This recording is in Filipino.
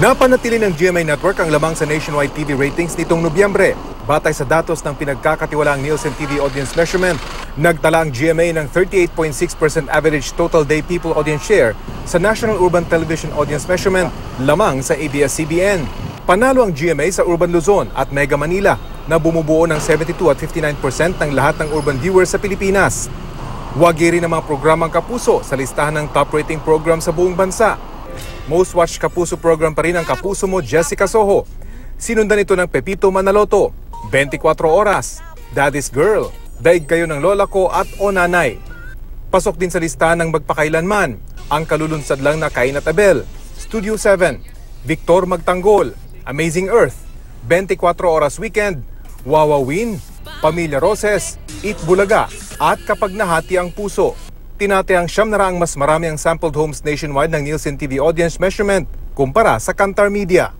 Napanatili ng GMA Network ang lamang sa nationwide TV ratings nitong Nobyembre. Batay sa datos ng pinagkakatiwalaang Nielsen TV Audience Measurement, nagtala ang GMA ng 38.6% average total day people audience share sa National Urban Television Audience Measurement, lamang sa ABS-CBN. Panalo ang GMA sa Urban Luzon at Mega Manila na bumubuo ng 72 at 59% ng lahat ng urban viewers sa Pilipinas. Wagi rin ang mga programang kapuso sa listahan ng top rating program sa buong bansa. Most watched Kapuso program pa rin ang Kapuso mo Jessica Soho. Sinundan ito ng Pepito Manaloto, 24 oras, Daddy's Girl, Daig kayo ng lola ko at O Nanay. Pasok din sa listahan ng magpakailanman, ang kalulunsad lang na Kain at Abel, Studio 7, Victor Magtanggol, Amazing Earth, 24 Oras Weekend, Wawawin, Pamilya Roses, Eat Bulaga, at Kapag Nahati ang Puso. Tinatayang siyam na raang mas marami ang sampled homes nationwide ng Nielsen TV audience measurement kumpara sa Kantar Media.